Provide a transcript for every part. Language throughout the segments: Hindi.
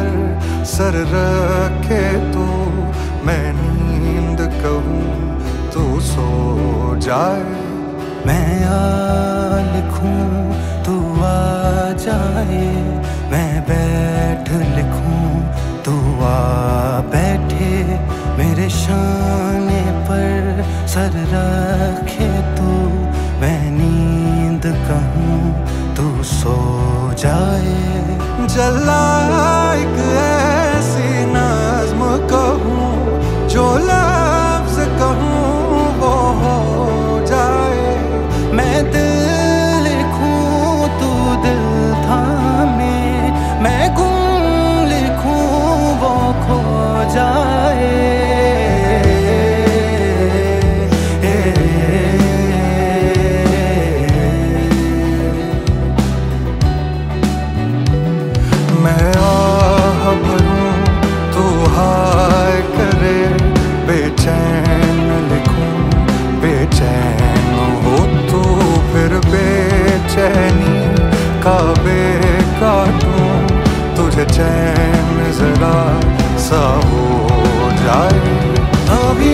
पर सर रखे तो मैं नींद कहूँ, तू सो जाए। मैं आ लिखूं, तू आ जाए। मैं बैठ लिखूं, तू आ बैठे। मेरे शाने पर सर रखे तू मैं नींद कहूँ, तू सो जाए। जला का बे काटूं तुझे चैन जरा सा हो जाए। अभी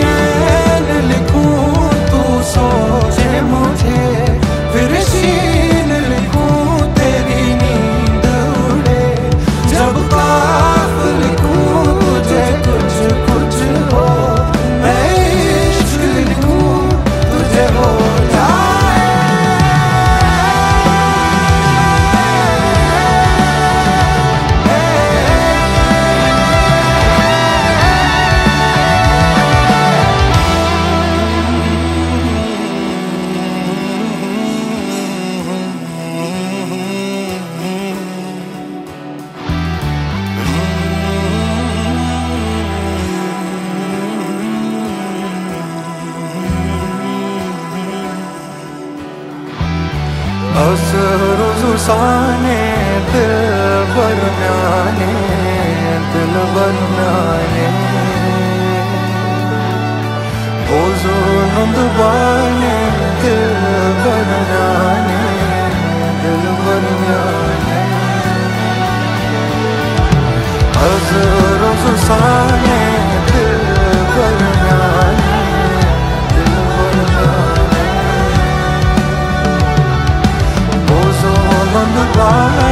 असरुसाने दिल बरनाने दिल बरनाने बोझो नंदवाने दिल बरनाने Love.